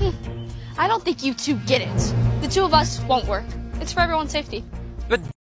Hmm. I don't think you two get it. The two of us won't work. It's for everyone's safety. But